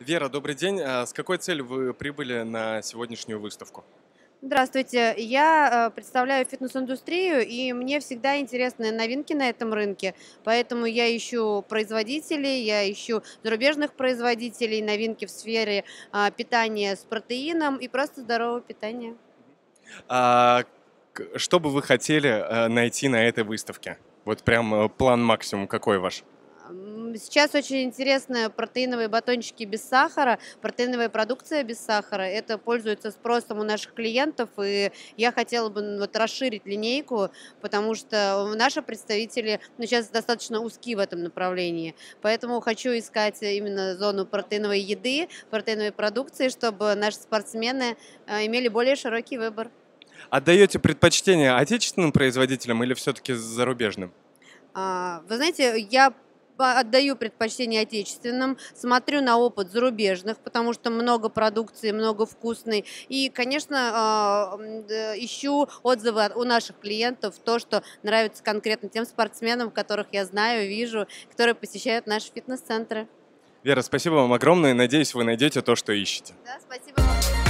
Вера, добрый день. А С какой целью вы прибыли на сегодняшнюю выставку? Здравствуйте, я э, представляю фитнес-индустрию, и мне всегда интересны новинки на этом рынке, поэтому я ищу производителей, я ищу зарубежных производителей, новинки в сфере а, питания с протеином и просто здорового питания. А что бы вы хотели э, найти на этой выставке? Вот прям э, план максимум какой ваш? Сейчас очень интересны протеиновые батончики без сахара, протеиновая продукция без сахара. Это пользуется спросом у наших клиентов, и я хотела бы н- вот расширить линейку, потому что наши представители ну, сейчас достаточно узки в этом направлении. Поэтому хочу искать именно зону протеиновой еды, протеиновой продукции, чтобы наши спортсмены э, имели более широкий выбор. Отдаете предпочтение отечественным производителям или все-таки зарубежным? А, Вы знаете, я отдаю предпочтение отечественным, смотрю на опыт зарубежных, потому что много продукции, много вкусной. И, конечно, а, ищу отзывы от- у наших клиентов, то, что нравится конкретно тем спортсменам, которых я знаю, вижу, которые посещают наши фитнес-центры. Вера, спасибо вам огромное. Надеюсь, вы найдете то, что ищете. Да, спасибо